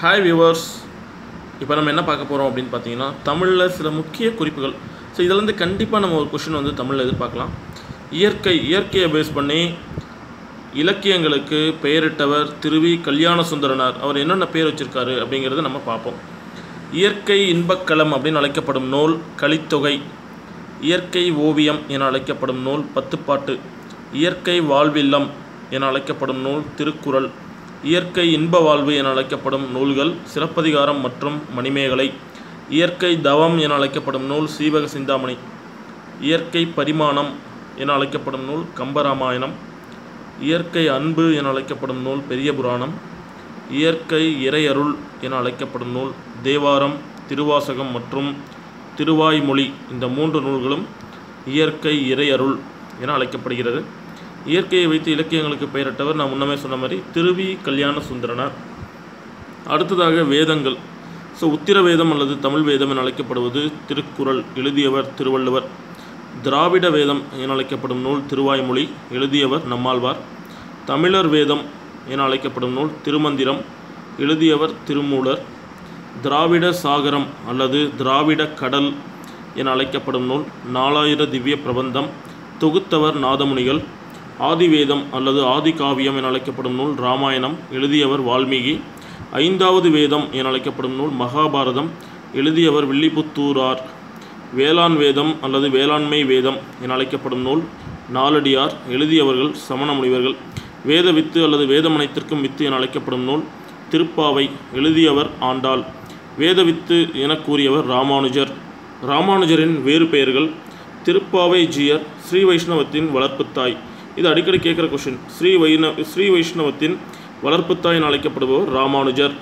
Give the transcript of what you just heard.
Hi viewers இப்போ நம்ம என்ன பார்க்க போகிறோம் அப்படின்னு பார்த்தீங்கன்னா தமிழில் சில முக்கிய குறிப்புகள். ஸோ இதிலேருந்து கண்டிப்பாக நம்ம ஒரு கொஷின் வந்து தமிழில் எதிர்பார்க்கலாம். இயற்கை இயற்கையை பேஸ் பண்ணி இலக்கியங்களுக்கு பெயரிட்டவர் திருவி கல்யாண சுந்தரனார் அவர் என்னென்ன பேர் வச்சுருக்காரு அப்படிங்கிறத நம்ம பார்ப்போம். இயற்கை இன்பக்களம் அப்படின்னு அழைக்கப்படும் நூல் கலித்தொகை. இயற்கை ஓவியம் என அழைக்கப்படும் நூல் பத்துப்பாட்டு. இயற்கை வாழ்வில்லம் என அழைக்கப்படும் நூல் திருக்குறள். இயற்கை இன்ப வாழ்வு என அழைக்கப்படும் நூல்கள் சிறப்பதிகாரம் மற்றும் மணிமேகலை. இயற்கை தவம் என அழைக்கப்படும் நூல் சீவக சிந்தாமணி. இயற்கை பரிமாணம் என அழைக்கப்படும் நூல் கம்பராமாயணம். இயற்கை அன்பு என அழைக்கப்படும் நூல் பெரிய புராணம். இயற்கை இறையருள் என அழைக்கப்படும் நூல் தேவாரம் திருவாசகம் மற்றும் திருவாய்மொழி. இந்த மூன்று நூல்களும் இயற்கை இறையருள் என அழைக்கப்படுகிறது. இயற்கையை வைத்து இலக்கியங்களுக்கு பெயரிட்டவர் நான் முன்னமே சொன்ன மாதிரி திருவி கல்யாண சுந்தரனார் அடுத்ததாக வேதங்கள். ஸோ உத்திர வேதம் அல்லது தமிழ் வேதம் என அழைக்கப்படுவது திருக்குறள் எழுதியவர் திருவள்ளுவர். திராவிட வேதம் என அழைக்கப்படும் நூல் திருவாய்மொழி எழுதியவர் நம்மாழ்வார். தமிழர் வேதம் என அழைக்கப்படும் நூல் திருமந்திரம் எழுதியவர் திருமூலர். திராவிட சாகரம் அல்லது திராவிட கடல் என அழைக்கப்படும் நூல் நாலாயிர திவ்ய பிரபந்தம். தொகுத்தவர் நாதமுனிகள். ஆதிவேதம் அல்லது ஆதிகாவியம் என அழைக்கப்படும் நூல் ராமாயணம் எழுதியவர் வால்மீகி. ஐந்தாவது வேதம் என அழைக்கப்படும் நூல் மகாபாரதம் எழுதியவர் வில்லிபுத்தூரார். வேளாண் வேதம் அல்லது வேளாண்மை வேதம் என அழைக்கப்படும் நூல் நாலடியார் எழுதியவர்கள் சமண முனிவர்கள் வேத வித்து அல்லது வேதமனைத்திற்கும் வித்து என அழைக்கப்படும் நூல் திருப்பாவை எழுதியவர் ஆண்டாள். வேத வித்து என கூறியவர் ராமானுஜர். ராமானுஜரின் வேறு பெயர்கள் திருப்பாவை ஜியர் ஸ்ரீ வைஷ்ணவத்தின் வளர்ப்புத்தாய். இது அடிக்கடி கேட்குற கொஷின் ஸ்ரீ வைண ஸ்ரீ வைஷ்ணவத்தின் வளர்ப்புத்தாய் என அழைக்கப்படுபவர் ராமானுஜர்.